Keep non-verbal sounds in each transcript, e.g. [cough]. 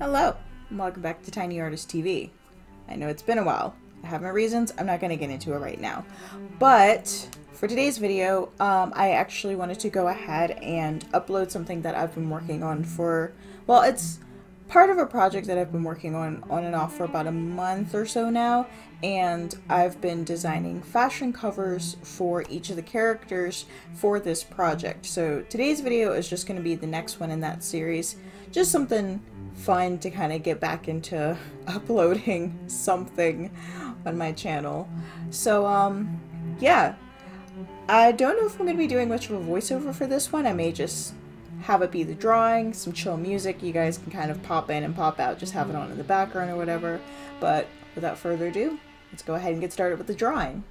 Hello, and welcome back to Tiny Artist TV. I know it's been a while. I have my reasons, I'm not going to get into it right now. But for today's video, um, I actually wanted to go ahead and upload something that I've been working on for, well, it's part of a project that I've been working on on and off for about a month or so now, and I've been designing fashion covers for each of the characters for this project. So today's video is just going to be the next one in that series, just something fun to kind of get back into [laughs] uploading something on my channel. So um yeah, I don't know if I'm going to be doing much of a voiceover for this one. I may just have it be the drawing, some chill music. You guys can kind of pop in and pop out, just have it on in the background or whatever. But without further ado, let's go ahead and get started with the drawing.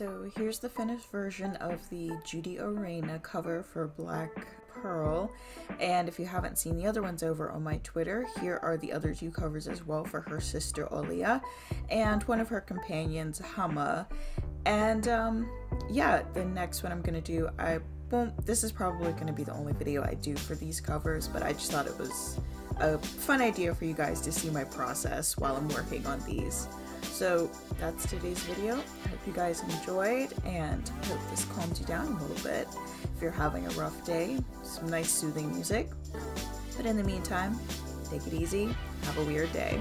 So here's the finished version of the Judi Orena cover for Black Pearl. And if you haven't seen the other ones over on my Twitter, here are the other two covers as well for her sister Olia and one of her companions, Hama. And um, yeah, the next one I'm going to do, I won't, this is probably going to be the only video I do for these covers, but I just thought it was a fun idea for you guys to see my process while I'm working on these. So that's today's video. I hope you guys enjoyed and hope this calmed you down a little bit. If you're having a rough day, some nice soothing music. But in the meantime, take it easy, have a weird day.